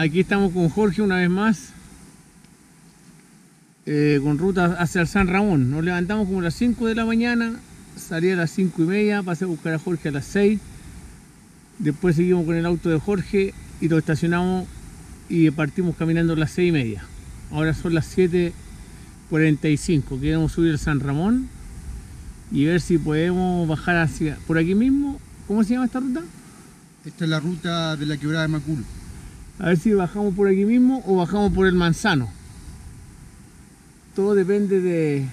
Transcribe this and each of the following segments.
Aquí estamos con Jorge una vez más. eh, con ruta hacia el San Ramón. Nos levantamos como a las 5 de la mañana. Salí a las 5 y media. Pasé a buscar a Jorge a las 6. Después seguimos con el auto de Jorge y lo estacionamos y partimos caminando a las 6 y media. Ahora son las 7.45. Queremos subir al San Ramón y ver si podemos bajar hacia por aquí mismo. ¿Cómo se llama esta ruta? Esta es la ruta de la quebrada de Macul. A ver si bajamos por aquí mismo o bajamos por el manzano. Todo depende de,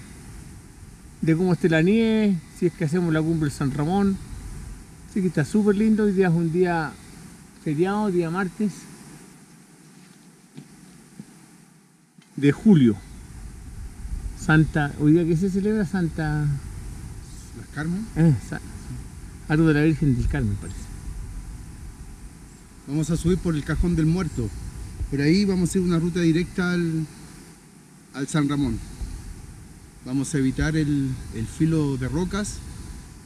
de cómo esté la nieve, si es que hacemos la cumbre del San Ramón. Así que está súper lindo. Hoy día es un día feriado, día martes de julio. Santa, hoy día que se celebra Santa. Las Carmen. eh, algo de la Virgen del Carmen, parece. Vamos a subir por el Cajón del Muerto. Por ahí vamos a hacer una ruta directa al, al San Ramón. Vamos a evitar el, el filo de rocas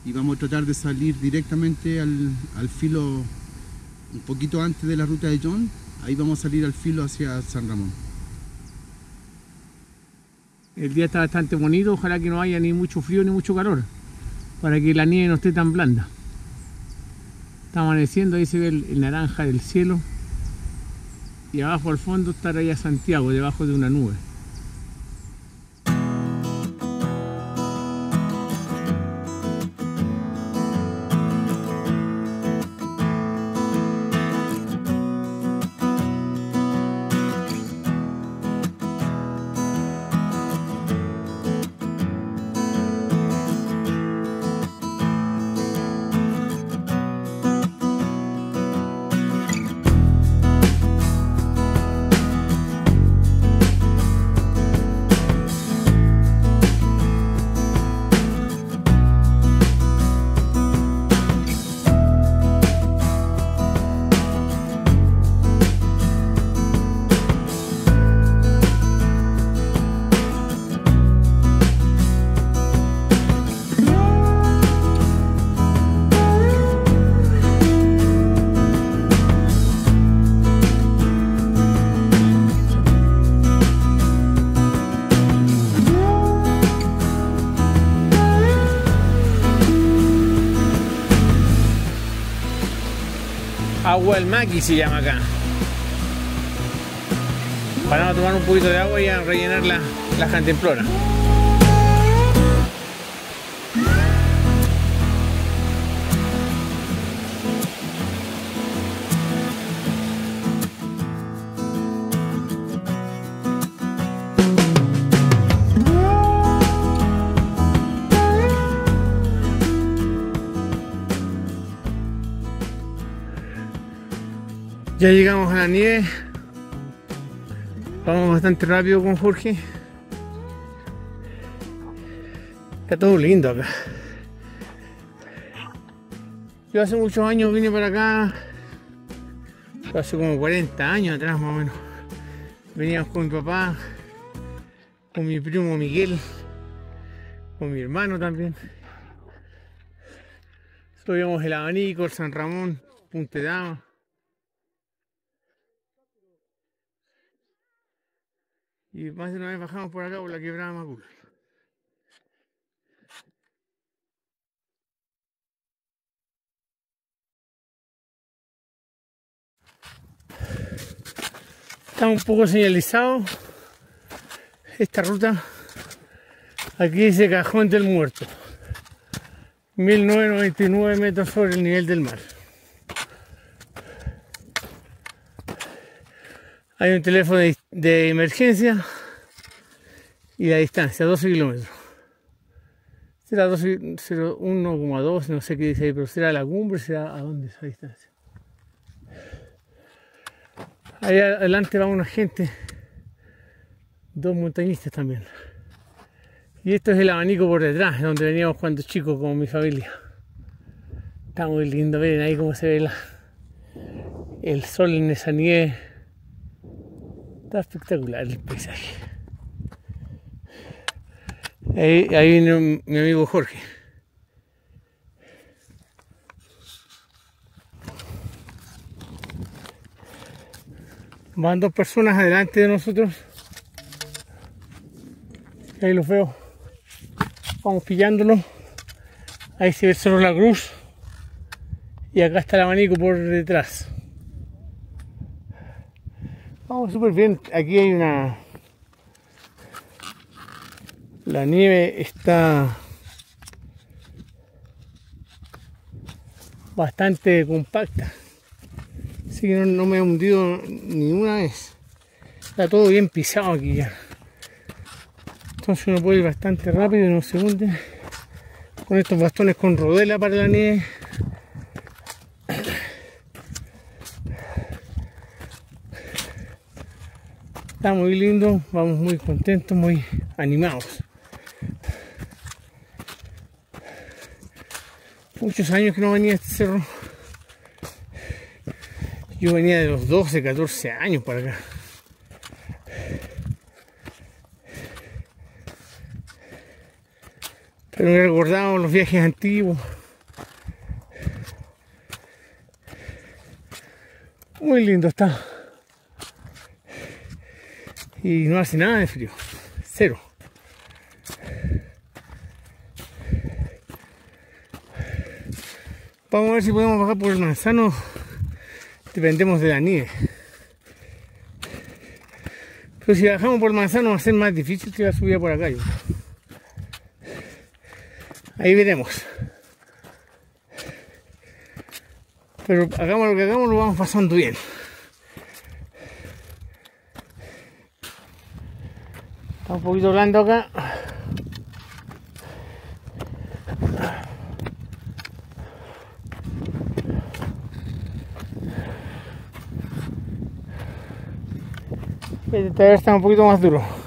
y vamos a tratar de salir directamente al, al filo un poquito antes de la ruta de John. Ahí vamos a salir al filo hacia San Ramón. El día está bastante bonito, ojalá que no haya ni mucho frío ni mucho calor, para que la nieve no esté tan blanda. Está amaneciendo, ahí se ve el, naranja del cielo. Y abajo al fondo estará allá Santiago, debajo de una nube. Agua del Maqui se llama acá. Paramos a tomar un poquito de agua y a rellenar la, la cantimplora. Ya llegamos a la nieve. Vamos bastante rápido con Jorge. Está todo lindo acá. Yo hace muchos años vine para acá. Hace como 40 años atrás más o menos. Veníamos con mi papá, con mi primo Miguel, con mi hermano también. Subíamos el abanico, el San Ramón, Punta de Dama. Y más de una vez bajamos por acá por la quebrada Macul. Está un poco señalizado esta ruta. Aquí dice Cajón del Muerto. 1999 metros sobre el nivel del mar. Hay un teléfono de, emergencia y la distancia, 12 kilómetros. Será 12, 1,2, no sé qué dice ahí, pero será la cumbre, será a dónde esa distancia. Ahí adelante va una gente, dos montañistas también. Y esto es el abanico por detrás, donde veníamos cuando chicos con mi familia. Está muy lindo, ven ahí cómo se ve la, el sol en esa nieve. Está espectacular el paisaje. Ahí, viene mi amigo Jorge. Van dos personas adelante de nosotros. Ahí los veo. Vamos pillándolo. Ahí se ve solo la cruz. Y acá está el abanico por detrás. Vamos súper bien. Aquí hay una... La nieve está bastante compacta. Así que no, me he hundido ni una vez. Está todo bien pisado aquí ya. Entonces uno puede ir bastante rápido no se hunde. Con estos bastones con rodela para la nieve. Está muy lindo, vamos muy contentos, muy animados. Muchos años que no venía a este cerro. Yo venía de los 12, 14 años para acá. Pero me recordamos los viajes antiguos. Muy lindo está. Y no hace nada de frío. Cero. Vamos a ver si podemos bajar por el manzano dependemos de la nieve. Pero si bajamos por el manzano va a ser más difícil que la subida por acá. Yo. Ahí veremos. Pero hagamos lo que hagamos, lo vamos pasando bien. Un poquito blando acá. Esta vez está un poquito más duro.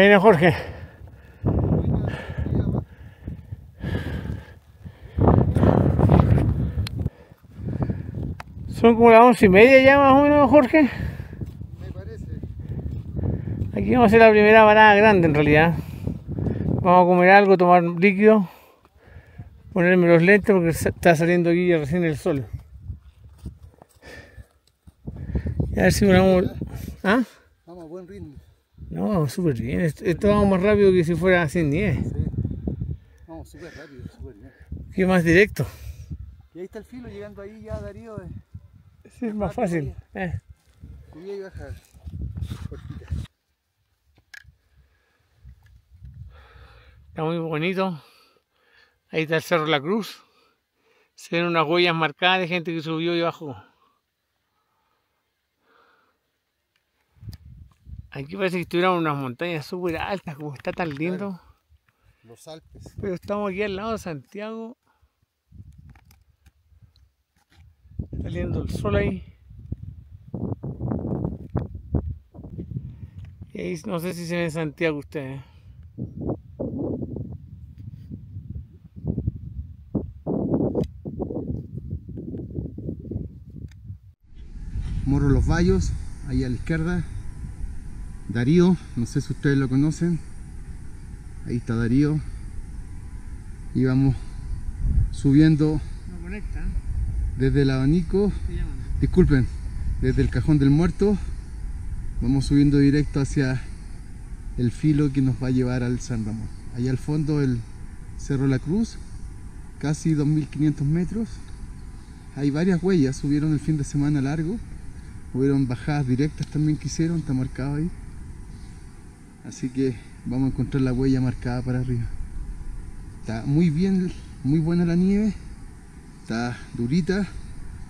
Ahí viene Jorge. Son como las once y media ya más o menos, Jorge. Me parece. Aquí vamos a hacer la primera parada grande en realidad. Vamos a comer algo, tomar líquido, ponerme los lentes porque está saliendo aquí recién el sol. Y a ver si vamos. ¿Ah? Vamos a buen ritmo. No, súper bien. Esto, vamos más rápido que si fuera sin nieve. Sí. Vamos súper rápido, súper bien. Qué más directo. Y ahí está el filo llegando ahí ya Darío. Eh. Sí, es más fácil. Eh. Subía y baja. Cortita. Está muy bonito. Ahí está el Cerro La Cruz. Se ven unas huellas marcadas de gente que subió y bajó. Aquí parece que estuviéramos en unas montañas súper altas, como está tan lindo. Claro. Los Alpes. Pero estamos aquí al lado de Santiago. Saliendo el sol ahí. Y ahí no sé si se ve Santiago ustedes. Morro Los Vallos, ahí a la izquierda. Darío, no sé si ustedes lo conocen. Ahí está Darío. Y vamos subiendo No conecta, desde el abanico, disculpen, desde el cajón del muerto. Vamos subiendo directo hacia el filo que nos va a llevar al San Ramón. Allá al fondo el Cerro La Cruz, casi 2500 metros. Hay varias huellas, subieron el fin de semana largo. Hubieron bajadas directas también que hicieron, está marcado ahí. Así que vamos a encontrar la huella marcada para arriba. Está muy bien, muy buena la nieve. Está durita.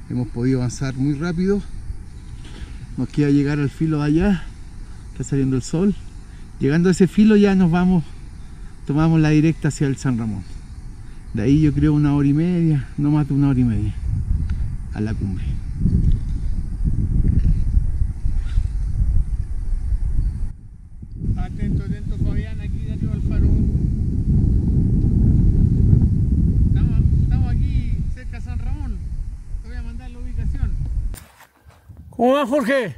Hemos podido avanzar muy rápido. Nos queda llegar al filo de allá. Está saliendo el sol. Llegando a ese filo ya nos vamos, tomamos la directa hacia el San Ramón. De ahí yo creo una hora y media, no más de una hora y media, a la cumbre. Atento, atento Fabián, aquí Darío Alfaro. Estamos, estamos aquí ¿Cómo va Jorge?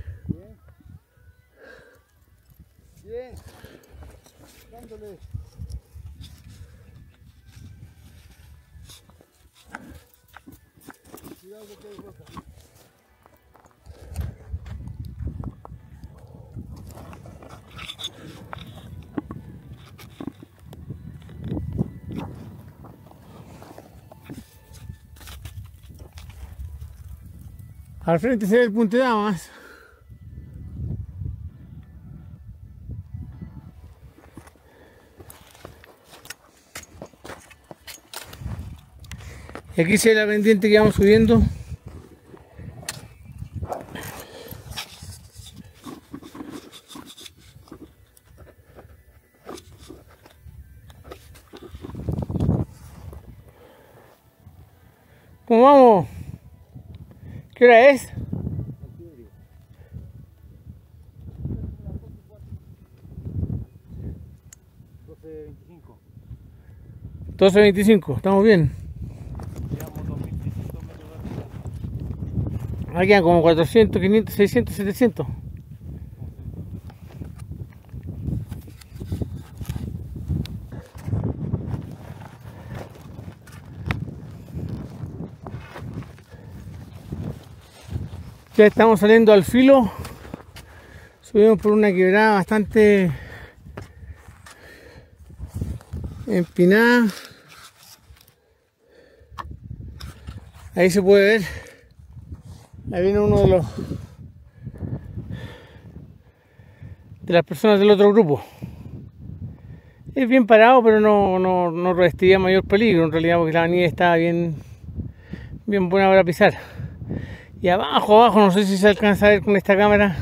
Bien. Dándole. Cuidado que hay roca. Al frente se ve el Punte Damas. Y aquí se ve la pendiente que vamos subiendo. ¿Cómo vamos? ¿Qué hora es? Doce veinticinco. 12.25, estamos bien. Llevamos 2600 metros de altura. Aquí quedan como 400, 500, 600, 700. Ya estamos saliendo al filo. Subimos por una quebrada bastante empinada. Ahí se puede ver. Ahí viene uno de los de las personas del otro grupo. Es bien parado, pero no, no, no revestiría mayor peligro en realidad porque la nieve está bien, bien buena para pisar. Y abajo, abajo, no sé si se alcanza a ver con esta cámara,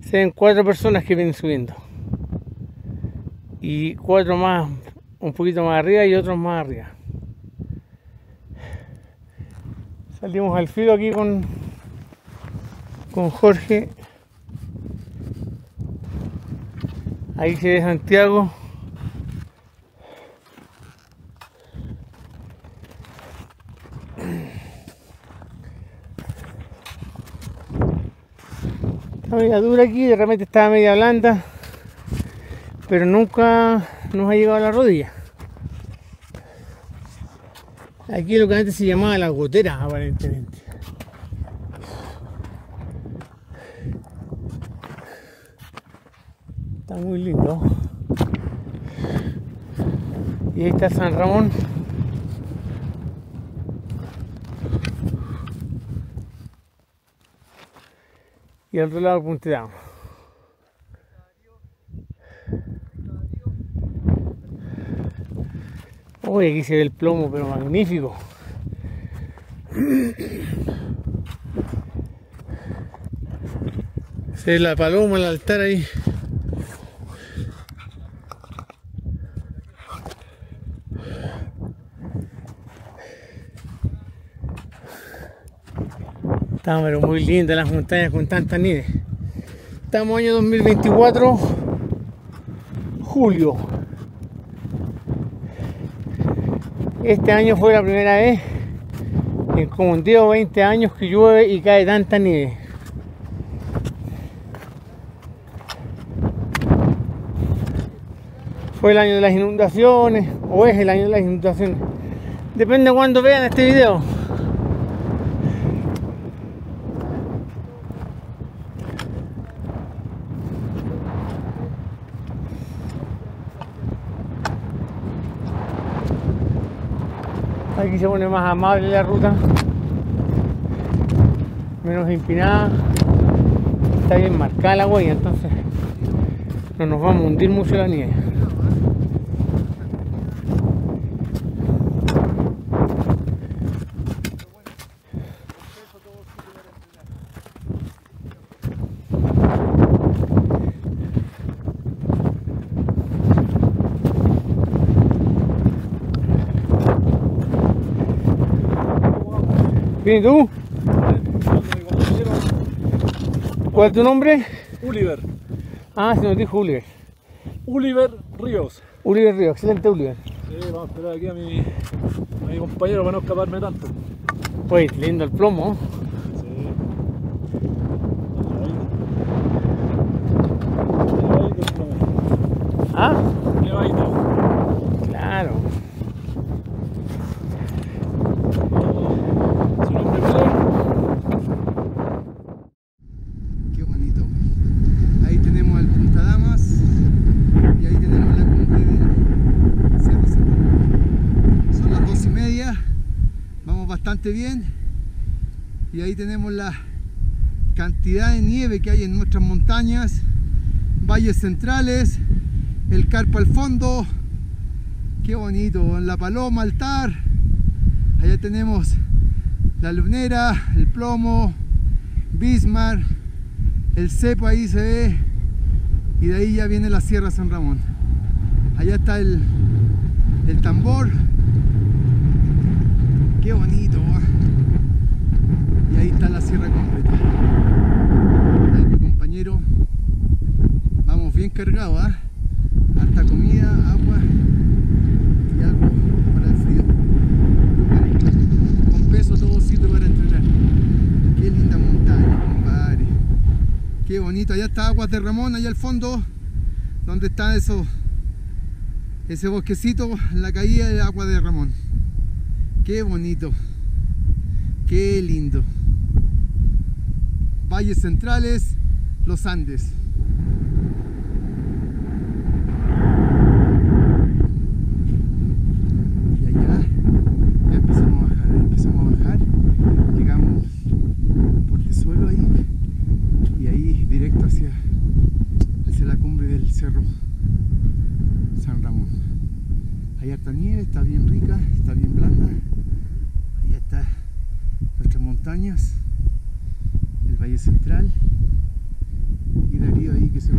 se ven cuatro personas que vienen subiendo. Y cuatro más, un poquito más arriba y otros más arriba. Salimos al filo aquí con, con Jorge. Ahí se ve Santiago. Está media dura aquí, de repente estaba media blanda, pero nunca nos ha llegado a la rodilla. Aquí lo que antes se llamaba la gotera, aparentemente. Está muy lindo. Y ahí está San Ramón. Y al otro lado Punte Uy, aquí se ve el plomo, pero magnífico. Se ve la paloma, el altar ahí. Está pero muy linda las montañas con tanta nieve. Estamos año 2024, julio. Este año fue la primera vez en como un 10 o 20 años que llueve y cae tanta nieve. Fue el año de las inundaciones, o es el año de las inundaciones. Depende de cuando vean este video. Aquí se pone más amable la ruta, menos empinada, está bien marcada la huella, entonces no nos vamos a hundir mucho la nieve. ¿Bien tú? ¿Cuál es tu nombre? Oliver. Ah, se nos dijo Oliver. Oliver Ríos. Oliver Ríos, excelente Oliver. Sí, vamos a esperar aquí a mi, compañero para no escaparme tanto. Pues lindo el plomo. ¿Ah? Claro. Bien y ahí tenemos la cantidad de nieve que hay en nuestras montañas, valles centrales, el Carpa al fondo, qué bonito, la Paloma, Altar, allá tenemos la Lunera, el Plomo, Bismarck, el cepo ahí se ve y de ahí ya viene la Sierra San Ramón. Allá está el, el tambor. Qué bonito. Está la sierra completa. Ahí mi compañero. Vamos bien cargados, ¿ah? Harta comida, agua y algo para el frío. Con peso todo sirve para entrenar. Qué linda montaña, compadre. Qué bonito, allá está Aguas de Ramón, allá al fondo, donde está eso, ese bosquecito, la caída de Agua de Ramón. Qué bonito, qué lindo. Valles centrales, los Andes. Y allá ya empezamos a bajar, empezamos a bajar, llegamos por el suelo ahí y ahí directo hacia, hacia la cumbre del cerro San Ramón. Hay harta nieve, está bien rica, está bien blanda. Ahí está nuestras montañas, el Valle Central y Darío ahí que se ve.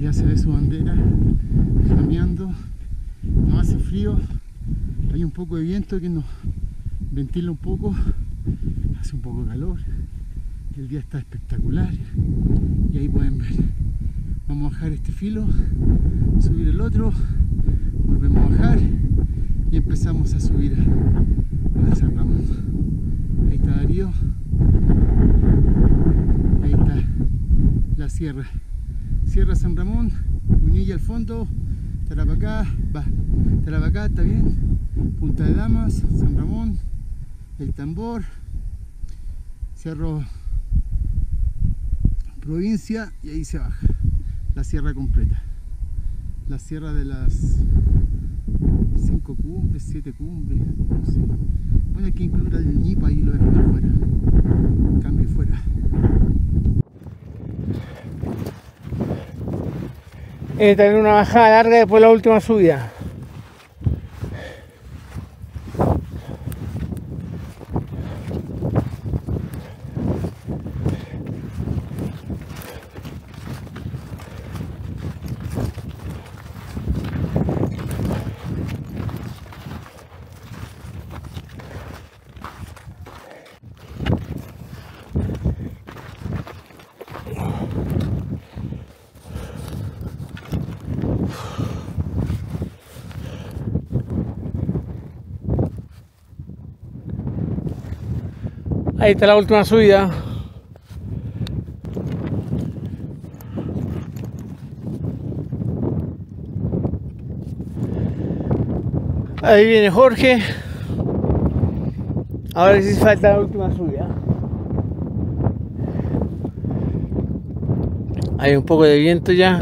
Ya se ve su bandera flameando, no hace frío, hay un poco de viento que nos ventila un poco, hace un poco calor, el día está espectacular y ahí pueden ver. Vamos a bajar este filo, subir el otro, volvemos a bajar y empezamos a subir a San Ramón. Ahí está Darío, ahí está la sierra. Sierra San Ramón, Muñilla al fondo, Tarapacá, va, Tarapacá está bien, Punta de Damas, San Ramón, El Tambor, Cerro Provincia y ahí se baja, la sierra completa. La sierra de las cinco cumbres, siete cumbres, no sé. Bueno, hay que incluir al ñipa y lo dejo de fuera. Cambio fuera. Esta es una bajada larga después de la última subida. Ahí está la última subida. Ahí viene Jorge. Ahora sí falta la última subida. Hay un poco de viento ya.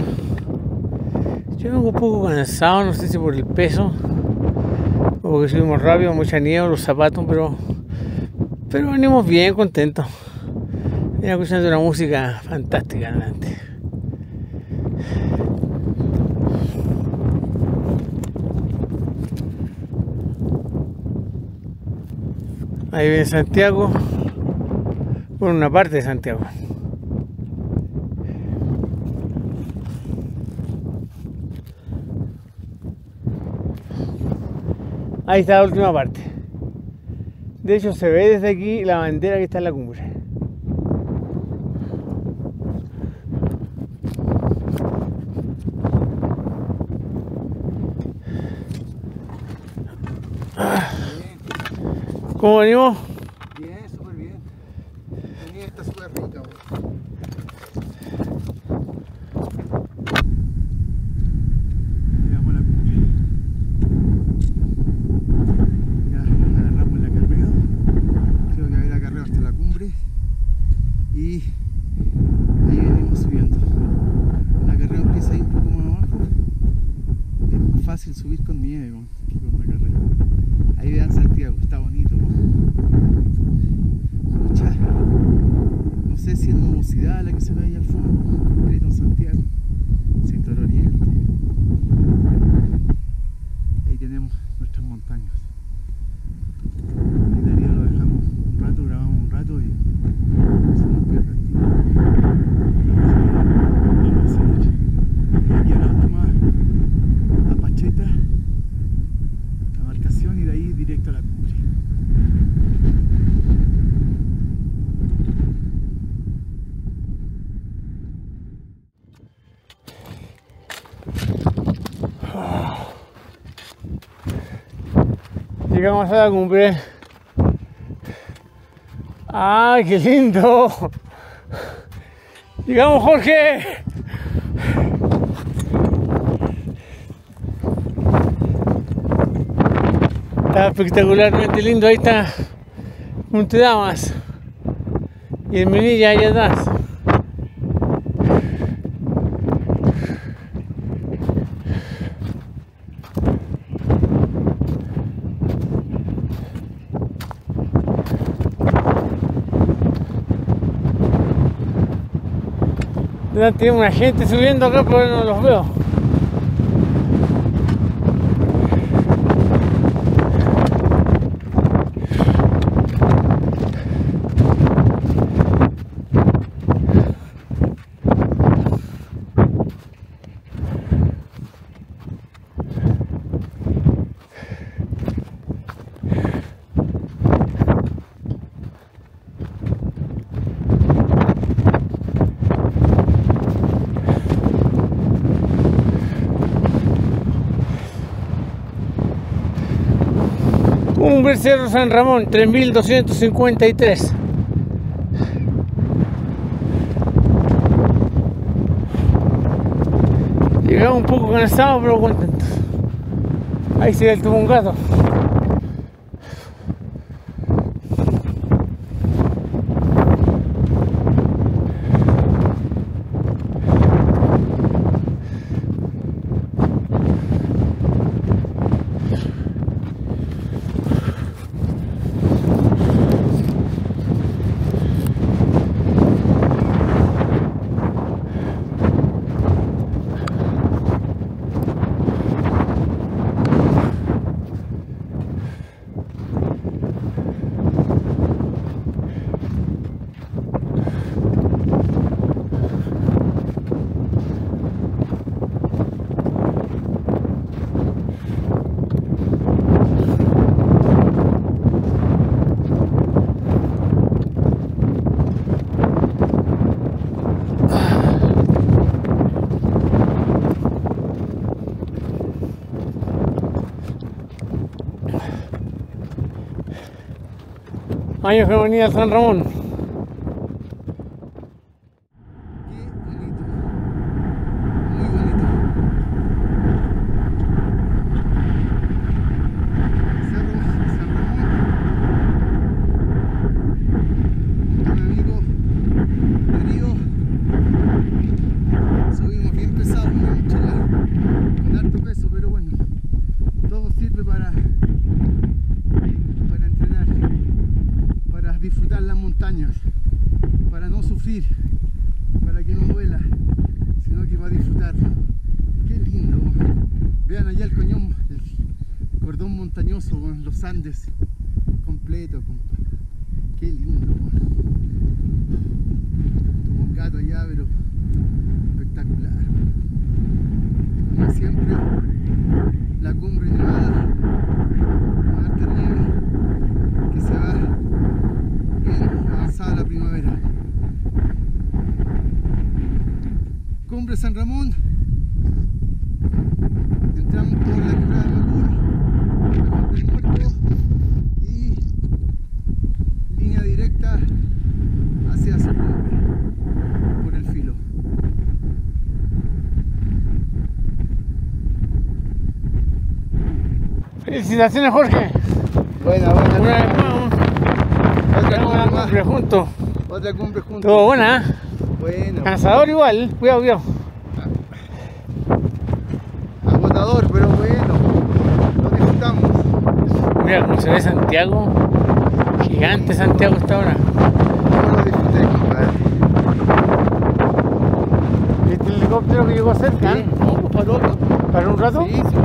Yo vengo un poco cansado, no sé si por el peso. O porque subimos rápido, mucha nieve, los zapatos, pero pero venimos bien contentos. Venimos escuchando una música fantástica adelante. Ahí viene Santiago. Bueno, una parte de Santiago. Ahí está la última parte. De hecho, se ve desde aquí la bandera que está en la cumbre. ¿Cómo venimos? llegamos a la cumbre. ¡Ah, qué lindo! ¡Llegamos, Jorge! Está espectacularmente lindo, ahí está Monte Damas y el Menilla allá atrás. no tiene una gente subiendo acá, pero no los veo. Cerro San Ramón, 3253. Llegamos un poco cansados, pero contentos. Ahí se ve el tubo un gato. años que venía San Ramón. Felicitaciones, Jorge. Buena, buena. Una vez más. Otra cumbre, más. cumbre juntos. Otra cumbre juntos. Todo buena. ¿ah? Bueno. Cansador igual, ¿eh? cuidado, cuidado. Ah. Agotador, pero bueno. ¿Dónde juntamos? Mira cómo se ve Santiago. Gigante Santiago hasta ahora. Yo lo disfruté, compadre. ¿Viste el helicóptero que llegó cerca? Sí. ¿eh? ¿Para un rato? Sí, sí.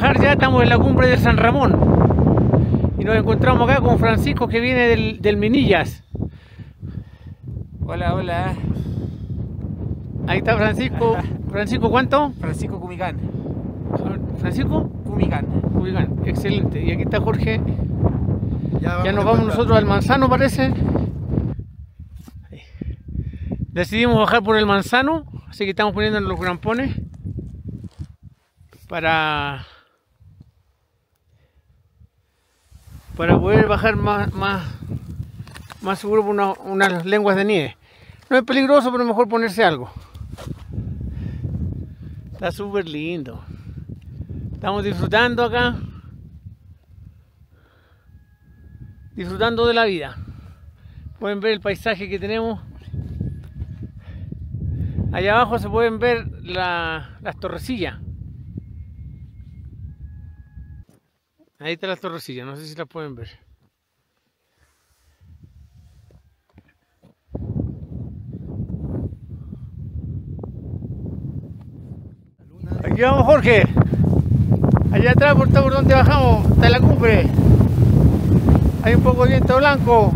Bajar ya, estamos en la cumbre de San Ramón. Y nos encontramos acá con Francisco que viene del, del Minillas. Hola, hola. Ahí está Francisco. Francisco, ¿cuánto? Francisco Cumicán. Francisco Cumicán. Cubicán. Excelente. Y aquí está Jorge. Ya, Ya nos vamos nosotros al Manzano, parece. Decidimos bajar por el Manzano, así que estamos poniendo los grampones para para poder bajar más más más seguro por una- unas lenguas de nieve. No es peligroso, pero mejor ponerse algo. Está súper lindo. Estamos disfrutando acá. disfrutando de la vida. Pueden ver el paisaje que tenemos. Allá abajo se pueden ver la- las torrecillas. Ahí están las torrecillas, no sé si las pueden ver. Aquí vamos Jorge. Allá atrás por, por donde bajamos, está la cumbre. Hay un poco de viento blanco.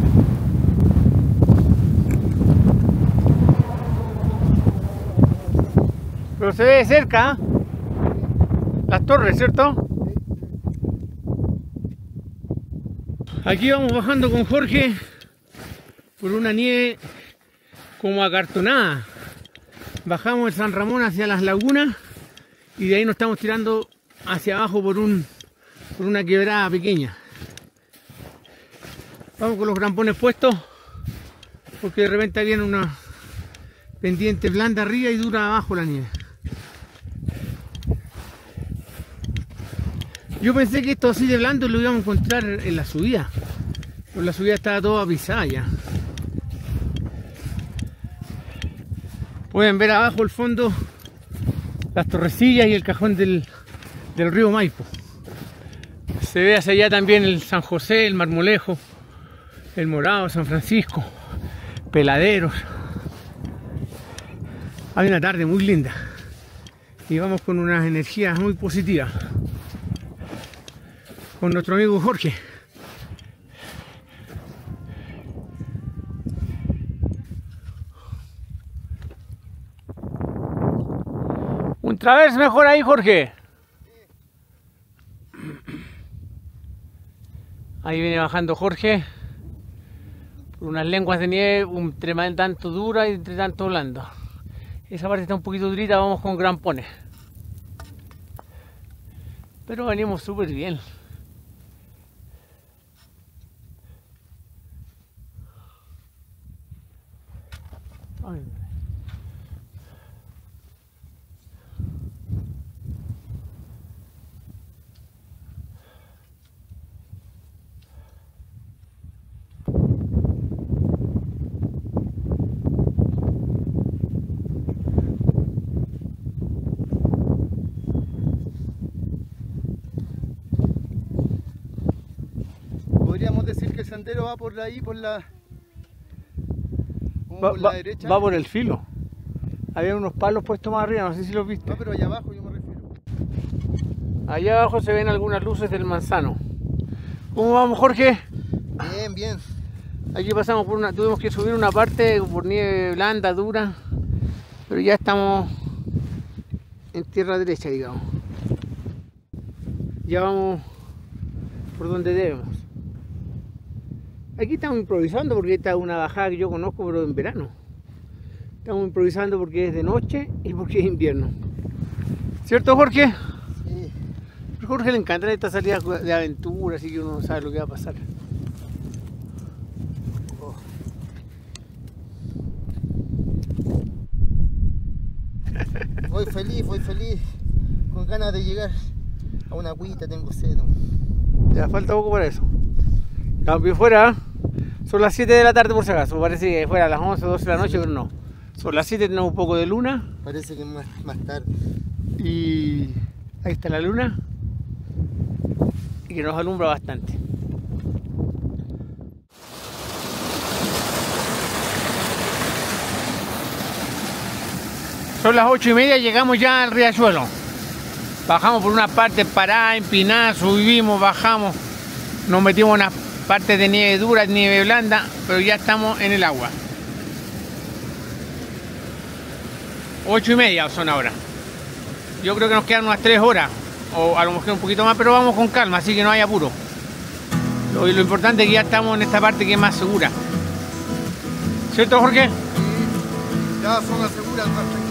Pero se ve de cerca. ¿eh? Las torres, ¿cierto? Aquí vamos bajando con Jorge por una nieve como acartonada. Bajamos el San Ramón hacia las lagunas y de ahí nos estamos tirando hacia abajo por, un, por una quebrada pequeña. Vamos con los grampones puestos porque de repente viene una pendiente blanda arriba y dura abajo la nieve. Yo pensé que esto así de blando lo íbamos a encontrar en la subida. Pero la subida estaba toda pisada ya. Pueden ver abajo el fondo las torrecillas y el cajón del, del río Maipo. Se ve hacia allá también el San José, el Marmolejo, el Morado, San Francisco, Peladeros. Hay una tarde muy linda y vamos con unas energías muy positivas con nuestro amigo Jorge. Un través mejor ahí, Jorge. Ahí viene bajando Jorge por unas lenguas de nieve un entre tanto dura y entre tanto blanda. Esa parte está un poquito durita, vamos con grampones. Pero venimos súper bien. Podríamos decir que el sendero va por ahí, por la, Va, por la va- derecha. va por el filo. Había unos palos puestos más arriba, no sé si los viste. No, pero allá abajo yo me refiero. Allá abajo se ven algunas luces del manzano. ¿Cómo vamos, Jorge? Bien, bien. Aquí pasamos por una, tuvimos que subir una parte por nieve blanda, dura, pero ya estamos en tierra derecha, digamos. Ya vamos por donde debemos. Aquí estamos improvisando porque esta es una bajada que yo conozco, pero en verano. Estamos improvisando porque es de noche y porque es invierno. ¿Cierto, Jorge? Sí. A Jorge le encantan estas salidas de aventura, así que uno no sabe lo que va a pasar. Voy feliz, voy feliz. Con ganas de llegar a una agüita, tengo sed. Ya falta poco para eso. Cambio fuera. Son las 7 de la tarde por si acaso. Parece que fuera a las 11 o 12 de la noche, pero no. Son las 7, tenemos un poco de luna. Parece que más, más tarde. Y ahí está la luna. Y que nos alumbra bastante. Son las 8 y media, llegamos ya al riachuelo. Bajamos por una parte parada, empinada, subimos, bajamos, nos metimos en unas partes de nieve dura, nieve blanda, pero ya estamos en el agua. Ocho y media son ahora. Yo creo que nos quedan unas tres horas, o a lo mejor un poquito más, pero vamos con calma, así que no hay apuro. Lo, lo importante es que ya estamos en esta parte que es más segura. ¿Cierto, Jorge? Ya zona segura, más tranquilo.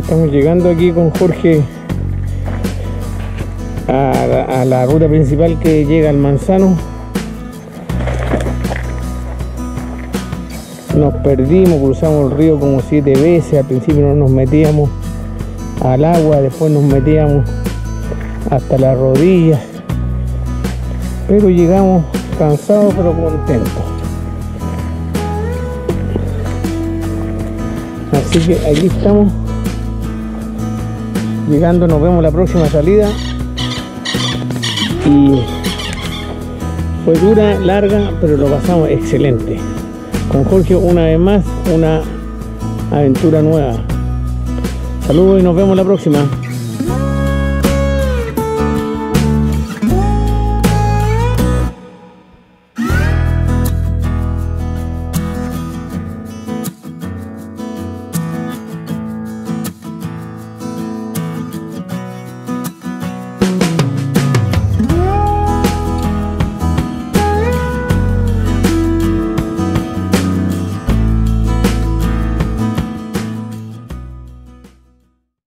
Estamos llegando aquí con Jorge a la, ruta principal que llega al Manzano. Nos perdimos, cruzamos el río como siete veces. Al principio no nos metíamos al agua, después nos metíamos hasta las rodillas. Pero llegamos cansados pero contentos. Así que aquí estamos nos vemos la próxima salida. Y fue dura, larga, pero lo pasamos excelente. Con Jorge una vez más, una aventura nueva. Saludos y nos vemos la próxima.